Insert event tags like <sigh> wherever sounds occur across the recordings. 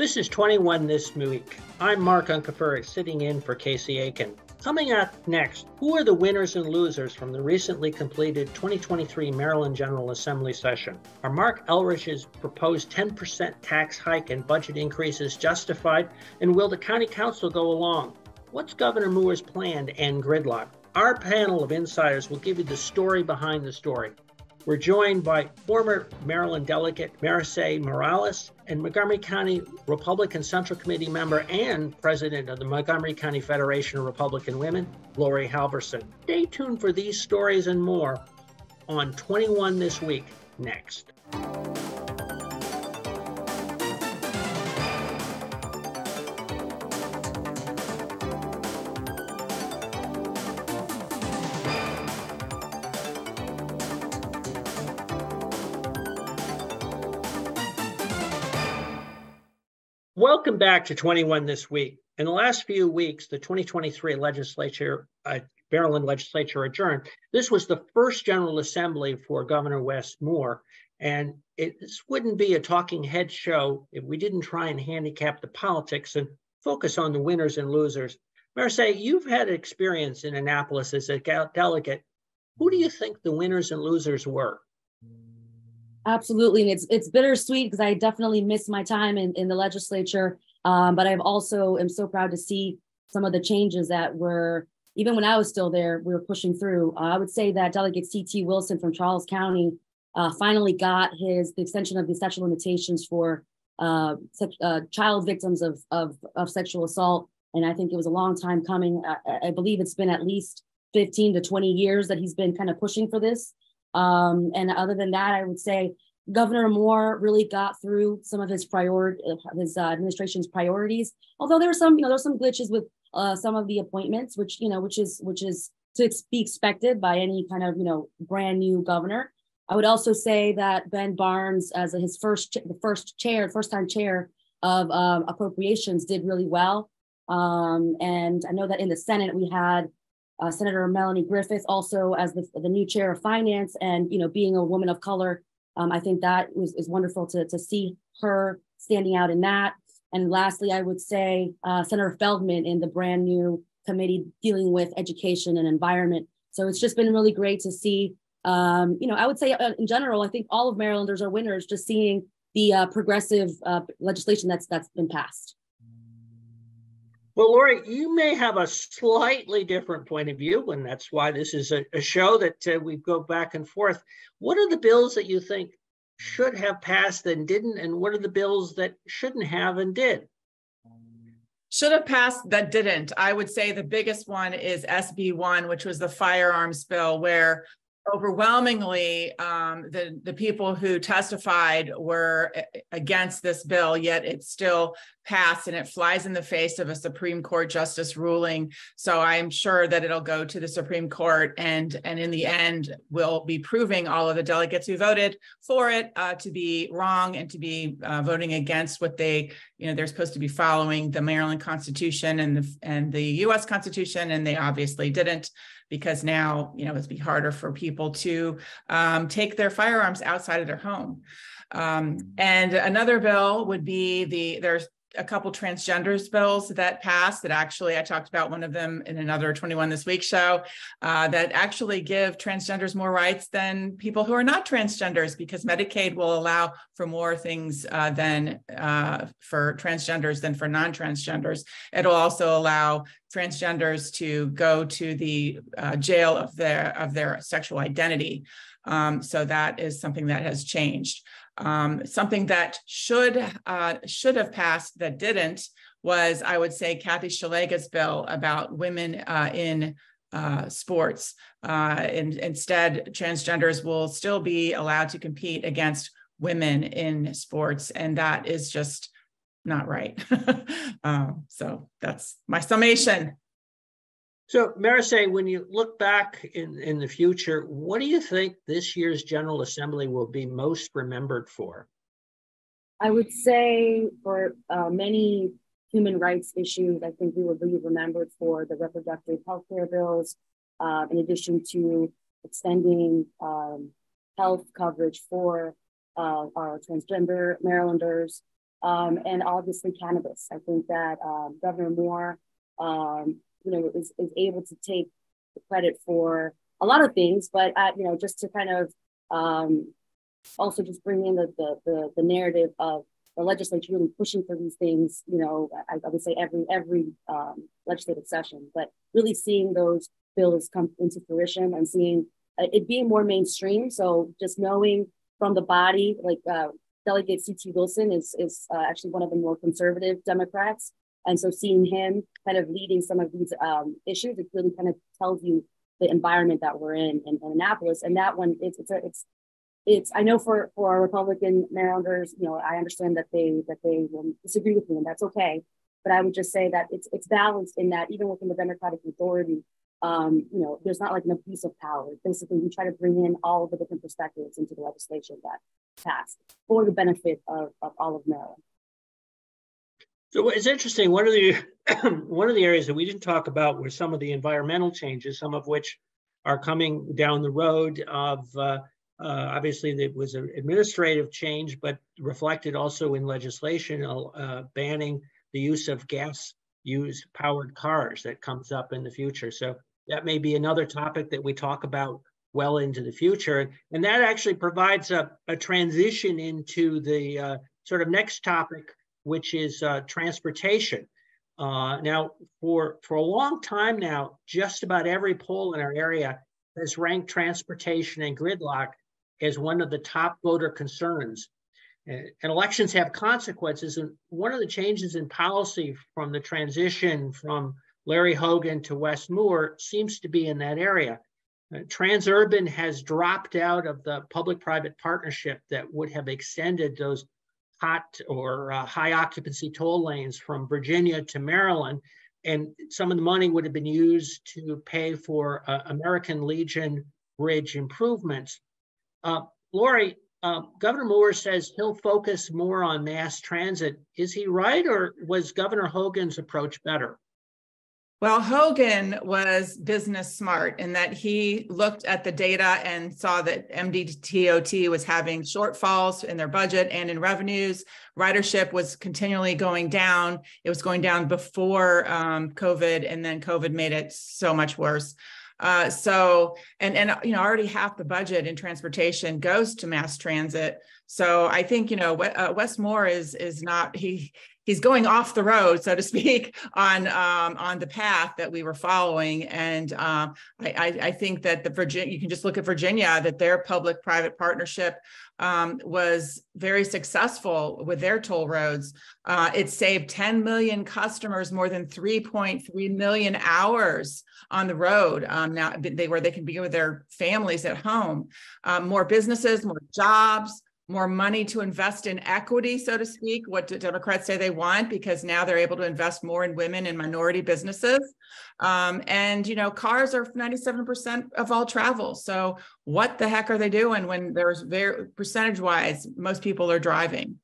This is 21 This Week. I'm Mark Uncapher, sitting in for Casey Aiken. Coming up next, who are the winners and losers from the recently completed 2023 Maryland General Assembly session? Are Marc Elrich's proposed 10% tax hike and budget increases justified? And will the County Council go along? What's Governor Moore's plan to end gridlock? Our panel of insiders will give you the story behind the story. We're joined by former Maryland delegate Maricé Morales and Montgomery County Republican Central Committee member and president of the Montgomery County Federation of Republican Women, Laurie Halverson. Stay tuned for these stories and more on 21 This Week next. Welcome back to 21 This Week. In the last few weeks, the 2023 legislature, uh, Maryland legislature adjourned. This was the first General Assembly for Governor Wes Moore. And it, this wouldn't be a talking head show if we didn't try and handicap the politics and focus on the winners and losers. Maricé, you've had experience in Annapolis as a delegate. Who do you think the winners and losers were? Absolutely. And it's it's bittersweet because I definitely miss my time in, in the legislature. Um, but I've also am so proud to see some of the changes that were even when I was still there, we were pushing through. Uh, I would say that Delegate C.T. Wilson from Charles County uh, finally got his the extension of the statute of limitations for uh, uh, child victims of, of, of sexual assault. And I think it was a long time coming. I, I believe it's been at least 15 to 20 years that he's been kind of pushing for this. Um, and other than that, I would say Governor Moore really got through some of his priority, his uh, administration's priorities. Although there were some, you know, there there's some glitches with uh, some of the appointments, which you know, which is which is to be expected by any kind of you know brand new governor. I would also say that Ben Barnes, as his first the first chair, first time chair of um, appropriations, did really well. Um, and I know that in the Senate we had uh, Senator Melony Griffith also as the, the new chair of finance and, you know, being a woman of color, um, I think that was, is wonderful to, to see her standing out in that. And lastly, I would say uh, Senator Feldman in the brand new committee dealing with education and environment. So it's just been really great to see, um, you know, I would say uh, in general, I think all of Marylanders are winners just seeing the uh, progressive uh, legislation that's that's been passed. Well, Laurie, you may have a slightly different point of view, and that's why this is a, a show that uh, we go back and forth. What are the bills that you think should have passed and didn't, and what are the bills that shouldn't have and did? Should have passed that didn't. I would say the biggest one is SB1, which was the firearms bill, where overwhelmingly um, the the people who testified were against this bill yet it still passed and it flies in the face of a supreme court justice ruling. So i'm sure that it'll go to the supreme court and and in the end we'll be proving all of the delegates who voted for it uh, to be wrong and to be uh, voting against what they you know they're supposed to be following the maryland constitution and the and the us constitution and they obviously didn't because now you know it's be harder for people to um, take their firearms outside of their home. Um, and another bill would be the there's a couple transgenders bills that passed that actually I talked about one of them in another 21 this week show uh, that actually give transgenders more rights than people who are not transgenders because Medicaid will allow for more things uh, than uh, for transgenders than for non-transgenders. It'll also allow transgenders to go to the uh, jail of their of their sexual identity. Um, so that is something that has changed. Um, something that should uh, should have passed that didn't was, I would say, Kathy Szeliga's bill about women uh, in uh, sports. Uh, in, instead, transgenders will still be allowed to compete against women in sports, and that is just not right. <laughs> um, so that's my summation. So, Maricé, when you look back in, in the future, what do you think this year's General Assembly will be most remembered for? I would say for uh, many human rights issues, I think we will be remembered for the reproductive health care bills, uh, in addition to extending um, health coverage for uh, our transgender Marylanders. um, and obviously cannabis. I think that um, Governor Moore, um, you know, is, is able to take credit for a lot of things, but uh, you know, just to kind of um, also just bring in the, the, the the narrative of the legislature really pushing for these things. You know, I, I would say every every um, legislative session, but really seeing those bills come into fruition and seeing uh, it being more mainstream. So just knowing from the body, like uh, Delegate C.T. Wilson is is uh, actually one of the more conservative Democrats, and so seeing him kind of leading some of these um, issues, it really kind of tells you the environment that we're in in, in Annapolis. And that one, it's it's a, it's it's I know for for our Republican Marylanders, you know, I understand that they that they will disagree with me, and that's okay. But I would just say that it's it's balanced in that even within the Democratic majority, um, you know, there's not like an abuse of power. Basically, we try to bring in all of the different perspectives into the legislation that passed for the benefit of, of all of Maryland. So it's interesting. One of the <clears throat> one of the areas that we didn't talk about were some of the environmental changes, some of which are coming down the road. Of uh, uh, obviously, it was an administrative change, but reflected also in legislation uh, banning the use of gas used powered cars that comes up in the future. So that may be another topic that we talk about well into the future. And that actually provides a, a transition into the uh, sort of next topic, which is uh, transportation. Uh, now, for, for a long time now, just about every poll in our area has ranked transportation and gridlock as one of the top voter concerns. And elections have consequences. And one of the changes in policy from the transition from Larry Hogan to Wes Moore seems to be in that area. Uh, Transurban has dropped out of the public-private partnership that would have extended those hot or uh, high occupancy toll lanes from Virginia to Maryland. And some of the money would have been used to pay for uh, American Legion Bridge improvements. Uh, Laurie, uh, Governor Moore says he'll focus more on mass transit. Is he right, or was Governor Hogan's approach better? Well, Hogan was business smart in that he looked at the data and saw that MDTOT was having shortfalls in their budget and in revenues. Ridership was continually going down. It was going down before um, COVID, and then COVID made it so much worse. Uh, so, and and you know, already half the budget in transportation goes to mass transit. So I think you know, uh, Wes Moore is is not he he's going off the road, so to speak, on um, on the path that we were following. And um, I, I, think that the Virginia, you can just look at Virginia, that their public-private partnership um, was very successful with their toll roads. Uh, it saved 10 million customers more than 3.3 million hours on the road. Um, now they where they can be with their families at home. Um, more businesses, more jobs more money to invest in equity, so to speak, what Democrats say they want, because now they're able to invest more in women and minority businesses. Um, and, you know, cars are 97% of all travel. So what the heck are they doing when there's very percentage wise, most people are driving?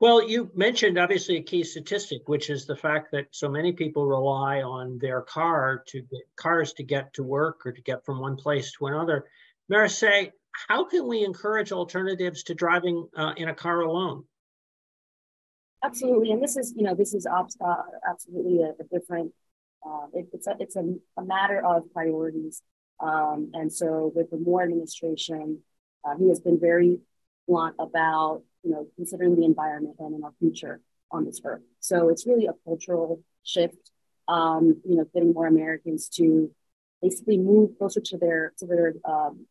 Well, you mentioned obviously a key statistic, which is the fact that so many people rely on their car to get cars to get to work or to get from one place to another. Maricé, how can we encourage alternatives to driving uh, in a car alone? Absolutely, and this is you know this is uh, absolutely a, a different. Uh, it, it's a it's a, a, matter of priorities, um, and so with the Moore administration, uh, he has been very blunt about you know considering the environment and in our future on this earth. So it's really a cultural shift. Um, you know, getting more Americans to basically move closer to their to their um,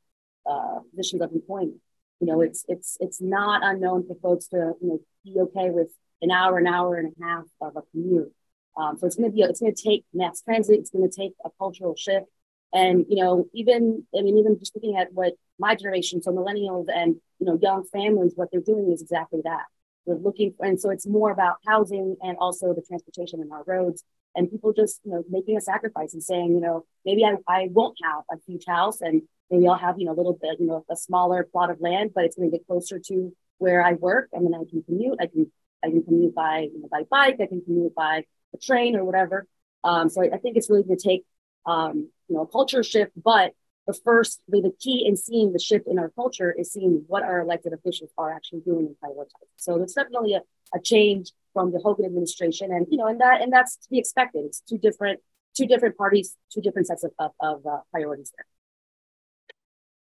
uh, positions of employment. You know, it's it's it's not unknown for folks to you know be okay with an hour, an hour and a half of a commute. Um, so it's going to be it's going to take mass transit. It's going to take a cultural shift. And you know, even I mean, even just looking at what my generation, so millennials and you know, young families, what they're doing is exactly that. We're looking for, and so it's more about housing and also the transportation in our roads and people just you know making a sacrifice and saying you know maybe I, I won't have a huge house and maybe I'll have, you know, a little bit, you know, a smaller plot of land, but it's going to get closer to where I work. And then I can commute. I can, I can commute by, you know, by bike. I can commute by a train or whatever. Um, so I, I think it's really going to take, um, you know, a culture shift, but the first, the, the key in seeing the shift in our culture is seeing what our elected officials are actually doing and prioritizing. So it's definitely a, a change from the Hogan administration, and you know, and that and that's to be expected. It's two different, two different parties, two different sets of of, of uh, priorities there.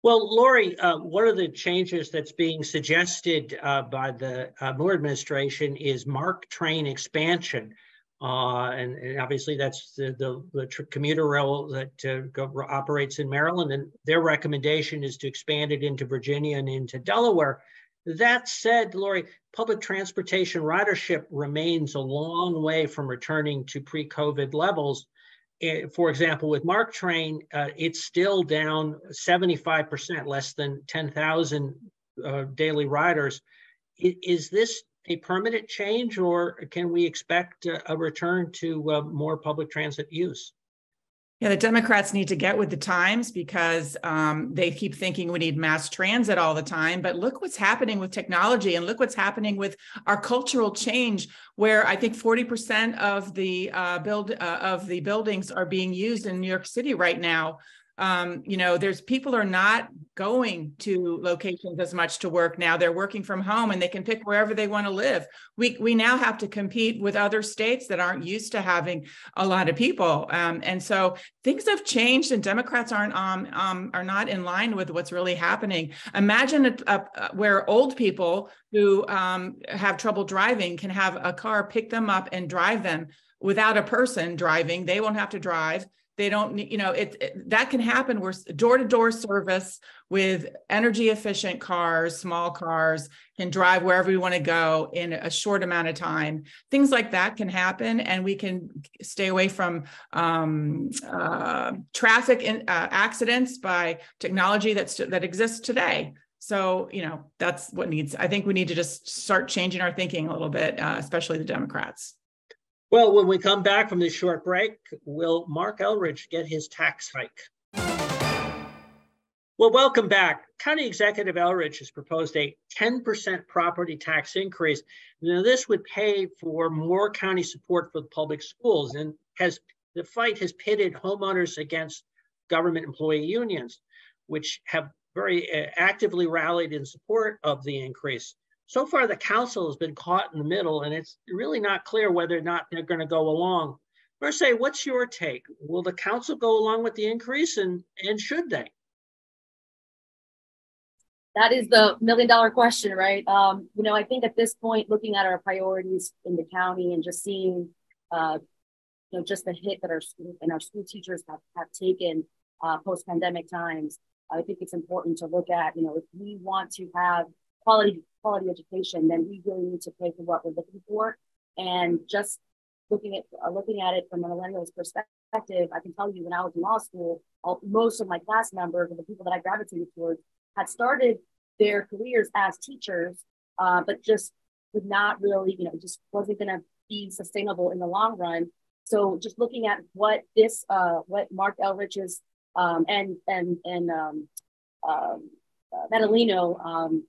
Well, Laurie, uh, one of the changes that's being suggested uh, by the uh, Moore administration is MARC train expansion. Uh, and, and, obviously that's the, the, the commuter rail that uh, go, operates in Maryland. And their recommendation is to expand it into Virginia and into Delaware. That said, Laurie, public transportation ridership remains a long way from returning to pre-COVID levels. Eh, for example, with MARC Train, uh, it's still down 75%, less than 10,000 uh, daily riders. Is this a permanent change or can we expect a, a return to uh, more public transit use? Yeah, the Democrats need to get with the times because um, they keep thinking we need mass transit all the time. But look what's happening with technology and look what's happening with our cultural change, where I think 40% of the uh, build uh, of the buildings are being used in New York City right now um, you know, there's people are not going to locations as much to work now. They're working from home and they can pick wherever they want to live. We we now have to compete with other states that aren't used to having a lot of people, um, and so things have changed. And Democrats aren't um, um are not in line with what's really happening. Imagine a, a, where old people who um, have trouble driving can have a car pick them up and drive them without a person driving. They won't have to drive they don't need, you know, it, it that can happen where door to door service with energy efficient cars, small cars can drive wherever we want to go in a short amount of time. Things like that can happen, and we can stay away from um, uh, traffic in, uh, accidents by technology that's that exists today. So, you know, that's what needs. I think we need to just start changing our thinking a little bit, uh, especially the Democrats. Well, when we come back from this short break, will Marc Elrich get his tax hike? Well, welcome back. County Executive Elrich has proposed a 10% property tax increase. Now, this would pay for more county support for the public schools and has the fight has pitted homeowners against government employee unions, which have very uh, actively rallied in support of the increase so far the council has been caught in the middle and it's really not clear whether or not they're going to go along. Mercedes, what's your take? Will the council go along with the increase and, and should they? That is the million dollar question, right? Um, you know, I think at this point, looking at our priorities in the county and just seeing, uh, you know, just the hit that our school and our school teachers have, have taken uh, post pandemic times, I think it's important to look at, you know, if we want to have quality quality education, then we really need to pay for what we're looking for. And just looking at uh, looking at it from a millennial's perspective, I can tell you when I was in law school, all, most of my class members and the people that I gravitated towards had started their careers as teachers, uh, but just would not really, you know, just wasn't going to be sustainable in the long run. So just looking at what this, uh, what Marc Elrich's um, and and and um, um, uh, Medellino um,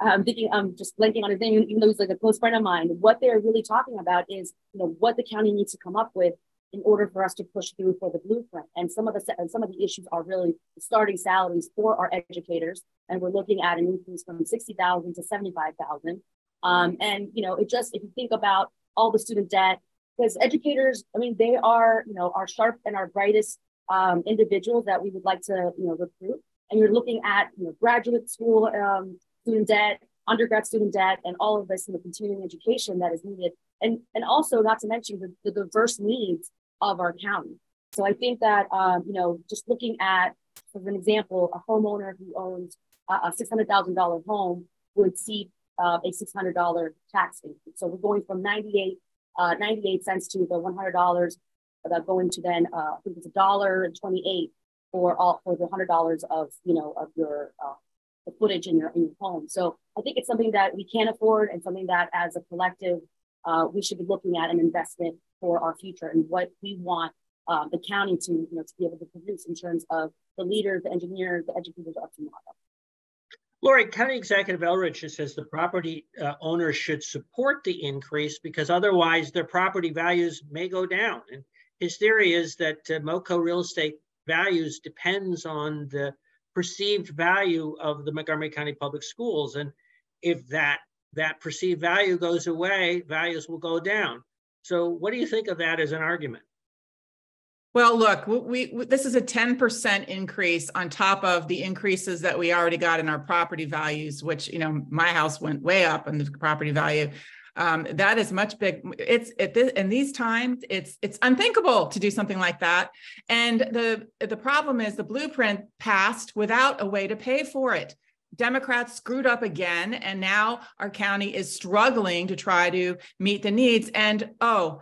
I'm thinking I'm just blanking on his name, even though he's like a close friend of mine. What they're really talking about is, you know, what the county needs to come up with in order for us to push through for the blueprint. And some of the some of the issues are really starting salaries for our educators, and we're looking at an increase from sixty thousand to seventy five thousand. Um, and you know, it just if you think about all the student debt, because educators, I mean, they are you know our sharp and our brightest um, individuals that we would like to you know recruit. And you're looking at you know graduate school um, student debt, undergrad student debt, and all of this in the continuing education that is needed. And, and also not to mention the, the diverse needs of our county. So I think that, um, you know, just looking at, for an example, a homeowner who owns a $600,000 home would see uh, a $600 tax increase. So we're going from 98, uh, 98 cents to the $100 that going to then, uh, I think it's a dollar and 28 for all, for the $100 of, you know, of your uh, the footage in your in your home. So I think it's something that we can afford and something that as a collective uh, we should be looking at an investment for our future and what we want uh, the county to you know to be able to produce in terms of the leaders, the engineers, the educators of tomorrow. Laurie, County Executive Elrich says the property uh, owners should support the increase because otherwise their property values may go down. And his theory is that uh, MoCo real estate values depends on the perceived value of the Montgomery County Public Schools. And if that that perceived value goes away, values will go down. So what do you think of that as an argument? Well, look, we, we, this is a 10% increase on top of the increases that we already got in our property values, which, you know, my house went way up in the property value. Um, that is much big. It's at this, in these times, it's it's unthinkable to do something like that. And the the problem is the blueprint passed without a way to pay for it. Democrats screwed up again, and now our county is struggling to try to meet the needs. And oh,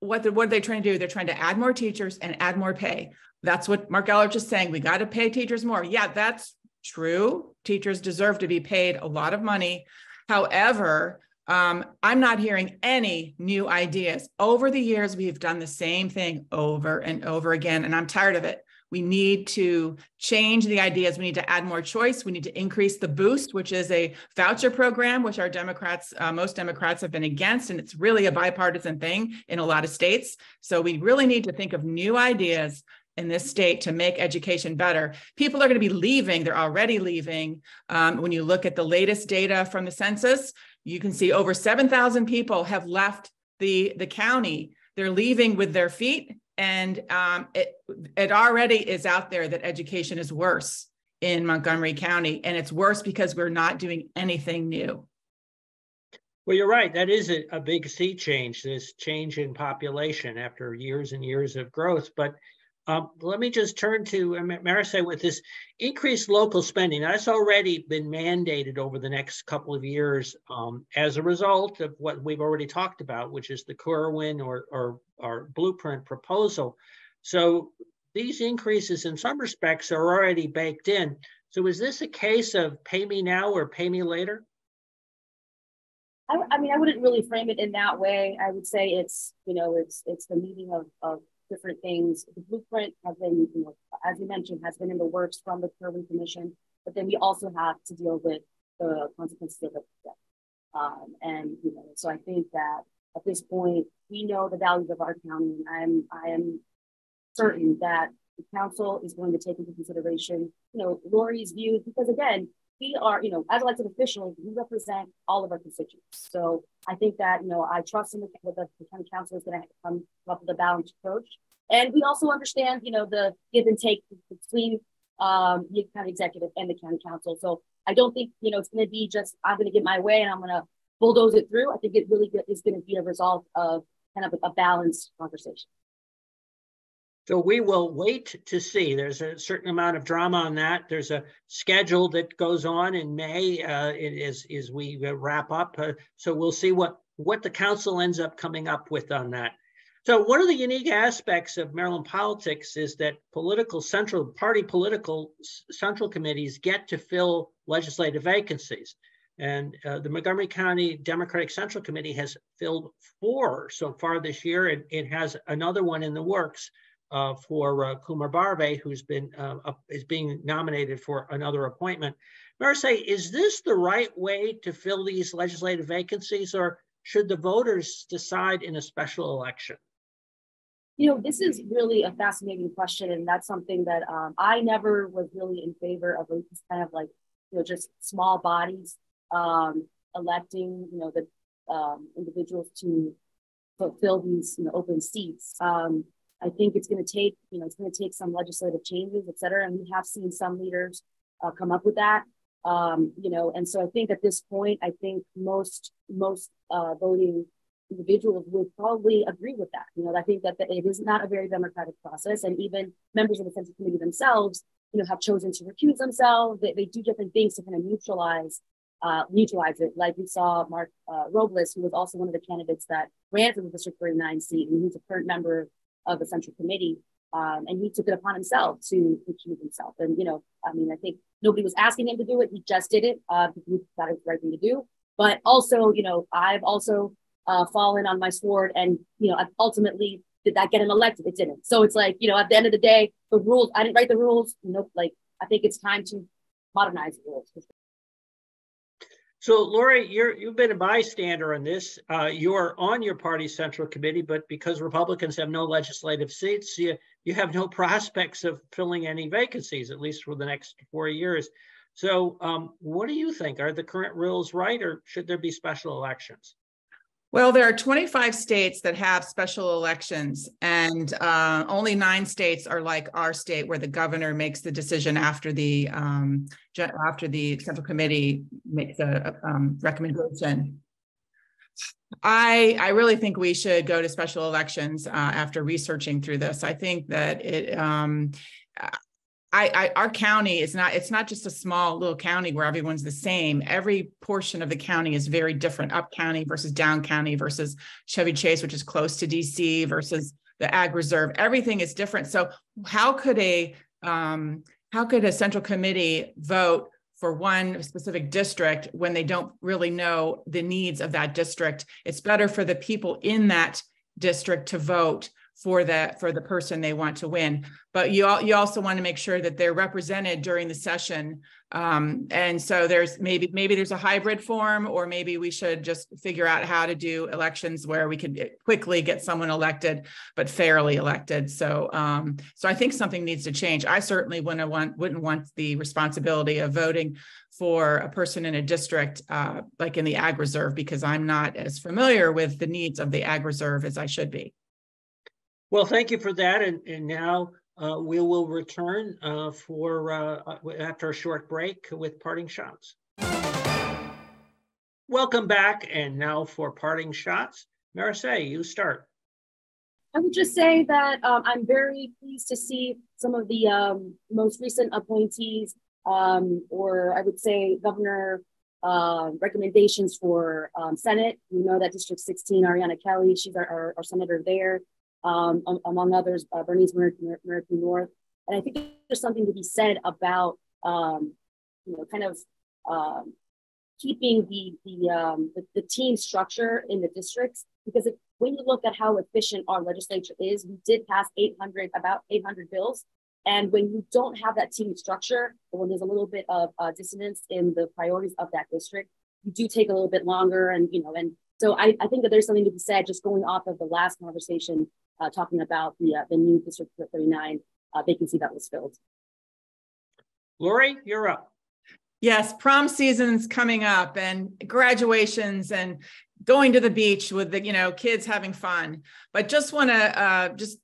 what, the, what are they trying to do? They're trying to add more teachers and add more pay. That's what Marc Elrich is saying. We got to pay teachers more. Yeah, that's true. Teachers deserve to be paid a lot of money. However, um, I'm not hearing any new ideas. Over the years, we've done the same thing over and over again, and I'm tired of it. We need to change the ideas. We need to add more choice. We need to increase the boost, which is a voucher program, which our Democrats, uh, most Democrats have been against. And it's really a bipartisan thing in a lot of states. So we really need to think of new ideas in this state to make education better. People are going to be leaving. They're already leaving. Um, when you look at the latest data from the census, you can see over 7,000 people have left the, the county. They're leaving with their feet and um, it it already is out there that education is worse in Montgomery County, and it's worse because we're not doing anything new. Well, you're right. That is a, a big sea change. This change in population after years and years of growth, but um, let me just turn to Maricé with this increased local spending. That's already been mandated over the next couple of years um, as a result of what we've already talked about, which is the Kirwan or, or, or blueprint proposal. So these increases in some respects are already baked in. So is this a case of pay me now or pay me later? I, I mean, I wouldn't really frame it in that way. I would say it's, you know, it's it's the meeting of, of different things. The blueprint has been, you know, as you mentioned, has been in the works from the Kirwan Commission, but then we also have to deal with the consequences of it. Um, and you know, so I think that at this point, we know the values of our county, and I'm I am certain that the council is going to take into consideration, you know, Laurie's views, because again, we are, you know, as elected officials, we represent all of our constituents. So I think that, you know, I trust in the, the, the county council is going to come up with a balanced approach. And we also understand, you know, the give and take between um, the county executive and the county council. So I don't think, you know, it's going to be just, I'm going to get my way and I'm going to bulldoze it through. I think it really is going to be a result of kind of a, a balanced conversation. So we will wait to see. There's a certain amount of drama on that. There's a schedule that goes on in May uh, as, as we wrap up. Uh, so we'll see what, what the council ends up coming up with on that. So one of the unique aspects of Maryland politics is that political central party political central committees get to fill legislative vacancies. And uh, the Montgomery County Democratic Central Committee has filled four so far this year. and it has another one in the works uh, for uh, Kumar Barve, who's been uh, is being nominated for another appointment. Maricé, is this the right way to fill these legislative vacancies, or should the voters decide in a special election? You know, this is really a fascinating question, and that's something that um, I never was really in favor of. This kind of like, you know, just small bodies um, electing, you know, the um, individuals to fulfill these, you know, open seats. Um, I think it's going to take, you know, it's going to take some legislative changes, et cetera. And we have seen some leaders uh, come up with that. Um, you know, and so I think at this point, I think most most uh, voting individuals would probably agree with that. You know, I think that it is not a very democratic process, and even members of the Central Committee themselves, you know, have chosen to recuse themselves. They, they do different things to kind of neutralize uh, neutralize it. Like we saw Mark uh, Robles, who was also one of the candidates that ran for the District 39 seat, and he's a current member of the central committee. Um, and he took it upon himself to recuse himself. And, you know, I mean, I think nobody was asking him to do it. He just did it. Uh, he thought it was the right thing to do. But also, you know, I've also uh, fallen on my sword and, you know, i ultimately did that get him elected? It didn't. So it's like, you know, at the end of the day, the rules, I didn't write the rules. Know, like, I think it's time to modernize the rules. So, Laurie, you're you've been a bystander on this. Uh, you're on your party central committee, but because Republicans have no legislative seats, you you have no <laughs> prospects of filling any vacancies, at least for the next four years. So, um, what do you think? Are the current rules right, or should there be special elections? Well, there are 25 states that have special elections, and uh, only nine states are like our state, where the governor makes the decision after the um, after the central committee makes a um, recommendation. I I really think we should go to special elections uh, after researching through this. I think that it um, I, I, our county is not it's not just a small little county where everyone's the same. Every portion of the county is very different up county versus down county versus chevy chase which is close to dc versus the ag reserve. Everything is different. So how could a um, how could a central committee vote for one specific district when they don't really know the needs of that district? It's better for the people in that district to vote for that for the person they want to win. But you you also want to make sure that they're represented during the session. Um, and so there's maybe maybe there's a hybrid form or maybe we should just figure out how to do elections where we could quickly get someone elected but fairly elected. So um, so i think something needs to change. I certainly wouldn't want wouldn't want the responsibility of voting for a person in a district uh, like in the ag reserve because i'm not as familiar with the needs of the ag reserve as i should be well, thank you for that. And, and now uh, we will return uh, for uh, after a short break with parting shots. Welcome back. And now for parting shots, Maricé, you start. I would just say that um, I'm very pleased to see some of the um, most recent appointees, um, or I would say governor uh, recommendations for um, Senate. We know that District 16, Ariana Kelly, she's our, our, our senator there um, among others, uh, Bernice Murphy, North. And I think there's something to be said about, um, you know, kind of um, keeping the the, um, the, the team structure in the districts because if, when you look at how efficient our legislature is, we did pass 800 about 800 bills, and when you don't have that team structure, or when there's a little bit of uh, dissonance in the priorities of that district, you do take a little bit longer, and you know, and so I, I think that there's something to be said just going off of the last conversation uh, talking about the uh, the new District 39 uh, vacancy that was filled. Laurie, you're up. Yes, prom season's coming up and graduations and going to the beach with the you know kids having fun. But just want to uh, just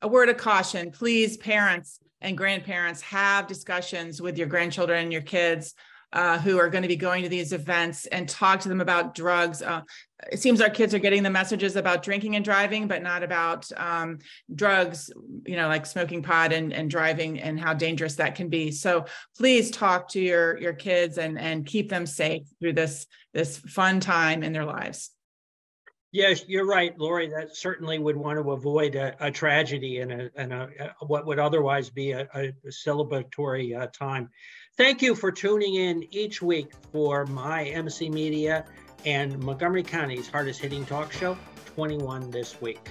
a word of caution, please, parents and grandparents, have discussions with your grandchildren and your kids uh, who are going to be going to these events and talk to them about drugs. Uh, it seems our kids are getting the messages about drinking and driving, but not about um, drugs, you know, like smoking pot and, and driving and how dangerous that can be. So please talk to your, your kids and, and keep them safe through this, this fun time in their lives. Yes, you're right, Laurie. That certainly would want to avoid a, a tragedy and, a, and a, a, what would otherwise be a, celebratory uh, time. Thank you for tuning in each week for my MC Media and Montgomery County's hardest hitting talk show, 21 this week.